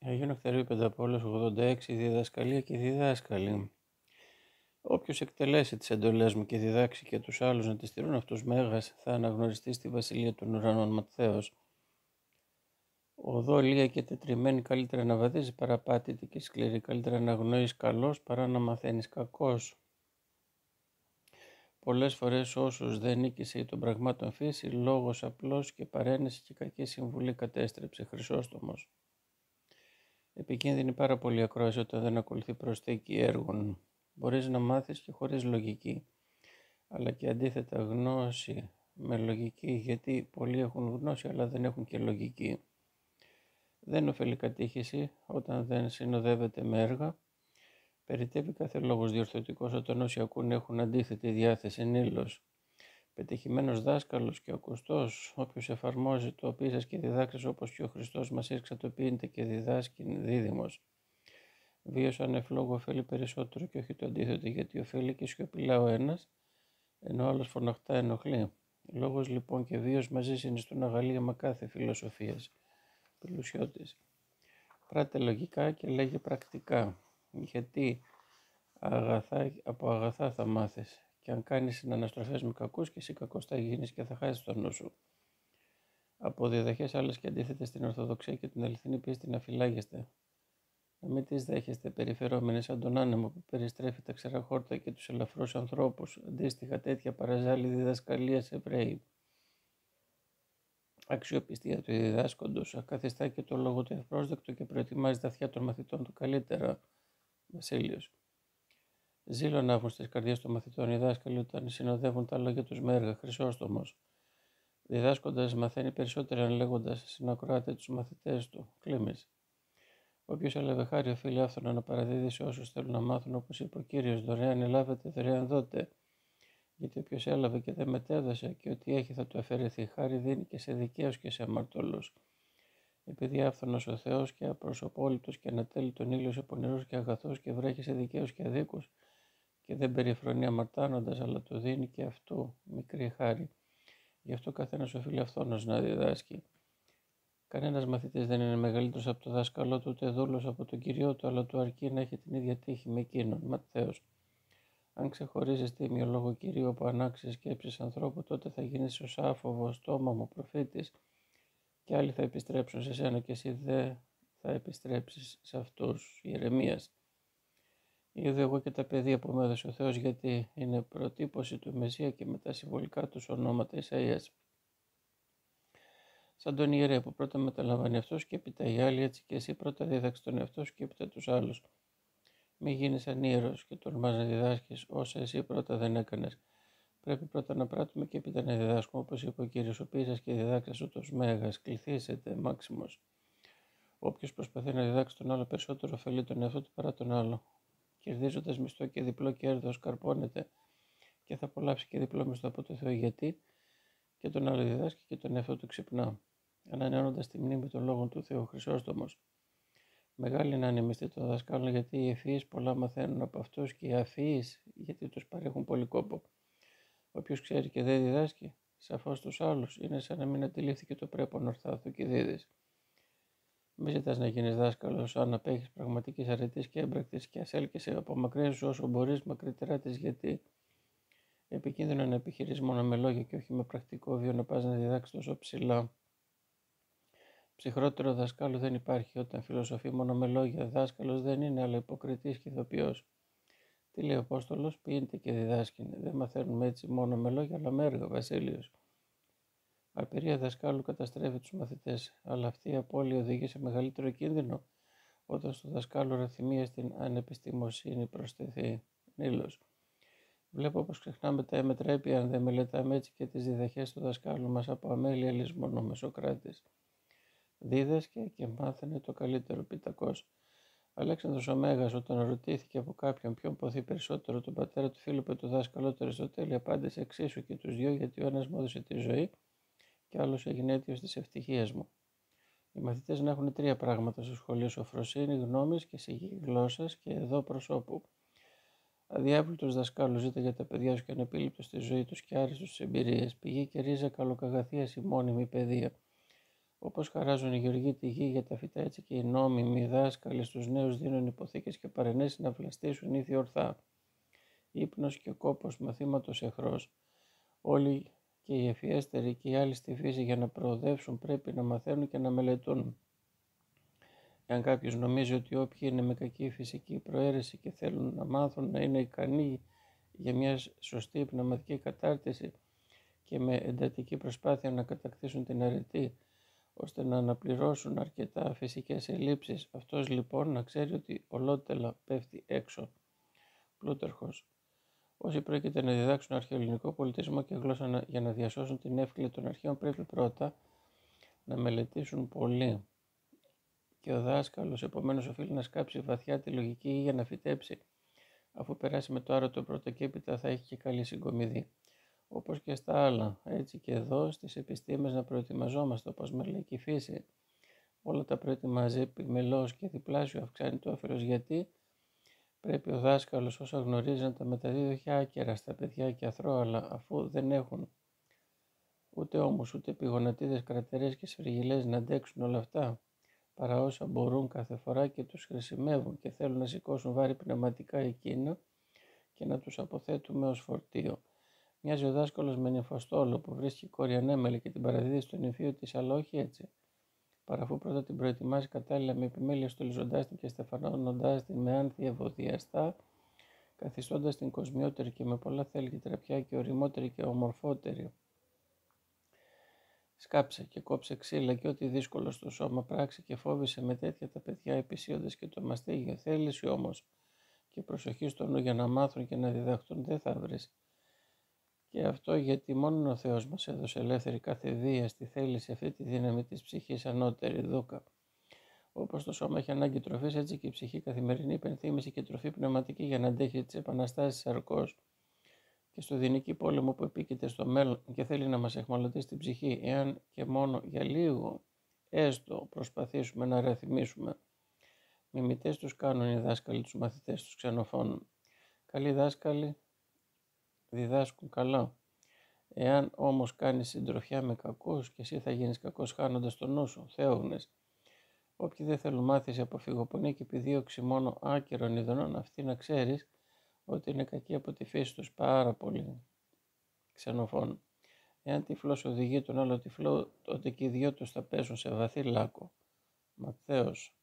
Αγίου Νεκταρίου Πενταπόλεως 86 Διδασκαλία και διδάσκαλοι. Όποιος εκτελέσει τις εντολές μου και διδάξει και τους άλλους να τις τηρούν αυτού μέγας, θα αναγνωριστεί στη βασιλεία των ουρανών Ματθαίος. Οδό λία και τετριμένη καλύτερα να βαδίζει παραπάτητη και σκληρή, καλύτερα να γνωρίζεις καλός παρά να μαθαίνεις κακός. Πολλές φορές όσους δεν νίκησε των πραγμάτων φύσης, λόγος απλός και παρένεση και κακή συμβουλή κατέστρεψε Χρυσόστομος. Επικίνδυνη πάρα πολύ ακρόαση όταν δεν ακολουθεί προσθήκη έργων. Μπορείς να μάθεις και χωρίς λογική, αλλά και αντίθετα γνώση με λογική, γιατί πολλοί έχουν γνώση αλλά δεν έχουν και λογική. Δεν ωφελεί κατήχηση όταν δεν συνοδεύεται με έργα. Περιτεύει κάθε λόγος διορθωτικός όταν όσοι ακούν έχουν αντίθετη διάθεση νήλος πετυχημένος δάσκαλος και ακουστό, όποιος εφαρμόζει το πείσα και διδάξει όπως και ο Χριστός μας εξατοποιείται και διδάσκει δίδυμος. Βίο ανεφλόγου ωφέλει περισσότερο και όχι το αντίθετο, γιατί ωφέλει και σιωπηλά ο ένας, ενώ ο άλλος φωναχτά ενοχλεί. Λόγος λοιπόν και βίος μαζί συνιστούν αγαλίαμα κάθε φιλοσοφίας. Πελουσιώτης. Πράτε λογικά και λέγε πρακτικά, γιατί αγαθά, από αγαθά θα μάθεις και αν κάνεις συναναστροφές με κακούς και εσύ κακός θα γίνεις και θα χάσεις το νου σου. Από διαδοχέ άλλες και αντίθετες στην Ορθοδοξία και την αληθινή πίστη να φυλάγεστε. Να μην τις δέχεστε περιφερόμενοι σαν τον άνεμο που περιστρέφει τα ξερά χόρτα και τους ελαφρούς ανθρώπους, αντίστοιχα τέτοια παραζάλη διδασκαλίας Εβραίοι. Αξιοπιστία του διδάσκοντος ακαθιστά και το λόγο του ευπρόσδεκτο και προετοιμάζει τα αυτιά των μαθητών του καλύτερα. Βασίλειος. Ζήλο να έχουν στις καρδιές των μαθητών οι δάσκαλοι όταν συνοδεύουν τα λόγια τους με έργα. Χρυσόστομος. Διδάσκοντας, μαθαίνει περισσότερα αν λέγοντας συνακροάτε τους μαθητές του. Κλίμη. Όποιος έλαβε χάρη οφείλει άφθονα να παραδίδει σε όσους θέλουν να μάθουν, όπως είπε ο κύριος, δωρεάν ελάβετε, δωρεάν δότε. Γιατί όποιος έλαβε και δεν μετέδωσε και ό,τι έχει θα του αφαιρεθεί, χάρη δίνει και σε δικαίους και σε αμαρτωλούς. Επειδή άφθονος ο Θεός και απροσωπόλητο και ανατέλει τον ήλιος σε πονηρό και αγαθό και βρέχει σε δικαίους και αδίκους, και δεν περιφρονεί αμαρτάνοντας, αλλά του δίνει και αυτό μικρή χάρη. Γι' αυτό καθένας οφείλει αυτόνος να διδάσκει. Κανένας μαθητής δεν είναι μεγαλύτερος από το δάσκαλό του, ούτε δούλος από τον Κυριό του, αλλά του αρκεί να έχει την ίδια τύχη με εκείνον. Ματθαίος. Αν ξεχωρίζεις τίμιο λόγο Κυρίου από ανάξιες σκέψεις ανθρώπου, τότε θα γίνεις ως άφοβο, στόμα μου, προφήτης, και άλλοι θα επιστρέψουν σε σένα και εσύ δεν θα επιστρέψεις σε αυτούς. Ηρεμίας. Είδα εγώ και τα παιδεία που μου έδωσε ο Θεός γιατί είναι προτύπωση του Μεσσία και με τα συμβολικά τους ονόματα Ισαΐας. Σαν τον ιερέα που πρώτα μεταλαμβάνει αυτός και έπειτα οι άλλοι έτσι και εσύ πρώτα δίδαξε τον εαυτό σου και έπειτα τους άλλους. Μη γίνεις ανήρος και τολμάς να διδάσκεις όσα εσύ πρώτα δεν έκανες. Πρέπει πρώτα να πράττουμε και έπειτα να διδάσκουμε όπως είπε ο Κύριος ο Πίσας και διδάξας ούτως μέγας, κληθήσετε, μάξιμος. Όποιος προσπαθεί να διδάξει τον άλλο περισσότερο ωφελεί τον εαυτό του παρά τον άλλο κερδίζοντας μισθό και διπλό κέρδος, καρπώνεται και θα απολαύσει και διπλό μισθό από το Θεό. Γιατί και τον άλλο διδάσκει και τον εαυτό του ξυπνά, ανανεώνοντας τη μνήμη των λόγων του Θεού Χρυσόστομος. Μεγάλη να είναι μισθή των δασκάλων, γιατί οι ευφυείς πολλά μαθαίνουν από αυτούς και οι αφυεί, γιατί τους παρέχουν πολύ κόπο. Όποιος ξέρει και δεν διδάσκει, σαφώς τους άλλους, είναι σαν να μην αντιλήφθηκε το πρέπον ορθά του και δίδει. Μη ζητάς να γίνεις δάσκαλος αν απέχεις πραγματικής αρετή και έμπρακτης και ασέλκεσαι από μακριά σου όσο μπορείς μακρύτερά της, γιατί επικίνδυνο να επιχειρεί μόνο με λόγια και όχι με πρακτικό βίο να πας να διδάξεις τόσο ψηλά. Ψυχρότερο δασκάλου δεν υπάρχει όταν φιλοσοφεί μόνο με λόγια. Δάσκαλος δεν είναι, αλλά υποκριτής και ηθοποιός. Τι λέει ο Απόστολος, πίνεται και διδάσκει. Δεν μαθαίνουμε έτσι μόνο με λόγια, αλλά με έργα, Βασίλειος. Απειρία δασκάλου καταστρέφει τους μαθητές, αλλά αυτή η απώλεια οδηγεί σε μεγαλύτερο κίνδυνο όταν στο δασκάλου ραθυμία στην ανεπιστημοσύνη προσθεθεί. Νήλο. Βλέπω πως ξεχνάμε τα έμετρα έπει αν δεν μελετάμε έτσι και τις διδαχές του δασκάλου μας από αμέλεια λησμόνο με Σοκράτη. Δίδασκε και μάθαινε το καλύτερο πιτακό. Αλέξανδρος ο Μέγας όταν ρωτήθηκε από κάποιον ποιον ποθεί περισσότερο τον πατέρα του Φίλιππε του δάσκαλο του Αριστοτέλη απάντησε εξίσου και τους δυο γιατί ο ένας μου έδωσε τη ζωή και άλλος έγινε αίτιο τη ευτυχία μου. Οι μαθητές να έχουν τρία πράγματα στο σχολείο: σοφροσύνη, γνώμης και σιγή γλώσσας και εδώ προσώπου. Αδιάβλητος δασκάλου ζήτα για τα παιδιά σου και ανεπίληπτος στη ζωή τους και άριστος στις εμπειρίες. Πηγή και ρίζα καλοκαγαθίας η μόνιμη παιδεία. Όπως χαράζουν οι γεωργοί τη γη για τα φυτά, έτσι και οι νόμιμοι δάσκαλοι στους νέους δίνουν υποθήκες και παρενέσεις να βλαστήσουν ήθη ορθά. Ύπνος και κόπος μαθήματος εχρός. Όλοι και οι ευφιέστεροι και οι άλλοι στη φύση για να προοδεύσουν πρέπει να μαθαίνουν και να μελετούν. Εάν κάποιος νομίζει ότι όποιοι είναι με κακή φυσική προαίρεση και θέλουν να μάθουν να είναι ικανοί για μια σωστή πνευματική κατάρτιση και με εντατική προσπάθεια να κατακτήσουν την αρετή, ώστε να αναπληρώσουν αρκετά φυσικές ελλείψεις, αυτός λοιπόν να ξέρει ότι ολότελα πέφτει έξω. Πλούταρχος. Όσοι πρόκειται να διδάξουν αρχαιοελληνικό πολιτισμό και γλώσσα για να διασώσουν την εύκολη των αρχαίων, πρέπει πρώτα να μελετήσουν πολύ. Και ο δάσκαλος επομένως οφείλει να σκάψει βαθιά τη λογική για να φυτέψει. Αφού περάσει με το άρωτο πρώτο και έπειτα θα έχει και καλή συγκομιδή. Όπως και στα άλλα, έτσι και εδώ στις επιστήμες να προετοιμαζόμαστε όπως με λέει και η φύση. Όλα τα προετοιμάζει μελό και διπλάσιο αυξάνει το όφελος γιατί; Πρέπει ο δάσκαλος όσα γνωρίζει να τα μεταδίδει όχι άκερα στα παιδιά και αθρώαλα αφού δεν έχουν ούτε όμως ούτε πηγονατίδες κρατερές και σφριγιλές να αντέξουν όλα αυτά παρά όσα μπορούν κάθε φορά και τους χρησιμεύουν και θέλουν να σηκώσουν βάρη πνευματικά εκείνα και να τους αποθέτουμε ως φορτίο. Μοιάζει ο δάσκαλος με νεφοστόλο που βρίσκει κόρη ανέμελη και την παραδίδει στον νηφίο της, αλλά όχι έτσι παραφού πρώτα την προετοιμάσει κατάλληλα με επιμέλεια στολιζοντάς την και στεφανώνοντάς την με άνθη ευωδιαστά, καθιστώντας την κοσμιότερη και με πολλά θέλει και τραπιά και οριμότερη και ομορφότερη. Σκάψε και κόψε ξύλα και ό,τι δύσκολο στο σώμα πράξη και φόβησε με τέτοια τα παιδιά επισύοντας και το μαστίγιο. Θέληση όμως και προσοχή στο νου για να μάθουν και να διδαχτούν δεν θα βρεις. Και αυτό γιατί μόνο ο Θεός μας έδωσε ελεύθερη κάθε βία στη θέληση αυτή τη δύναμη της ψυχής ανώτερη δούκα. Όπως το σώμα έχει ανάγκη τροφής, έτσι και η ψυχή καθημερινή υπενθύμηση και τροφή πνευματική για να αντέχει τις επαναστάσεις αρκώς. Και στο δινική πόλεμο που επίκειται στο μέλλον και θέλει να μας εχμαλωτήσει την ψυχή, εάν και μόνο για λίγο έστω προσπαθήσουμε να ρεθυμίσουμε. Μιμητές τους κάνουν οι δάσκαλοι τους μαθητές τους ξενοφώνουν. Καλοί δάσκαλοι διδάσκουν καλά. Εάν όμως κάνεις συντροφιά με κακούς και εσύ θα γίνεις κακός χάνοντας τον νου σου, θεόγνες. Όποιοι δεν θέλουν μάθηση από φυγοπονία και επιδίωξη μόνο άκυρων ειδονών, αυτοί να ξέρεις ότι είναι κακοί από τη φύση τους πάρα πολύ. Ξενοφών. Εάν τυφλός οδηγεί τον άλλο τυφλό, τότε και οι δυο τους θα πέσουν σε βαθύ λάκκο. Ματθαίος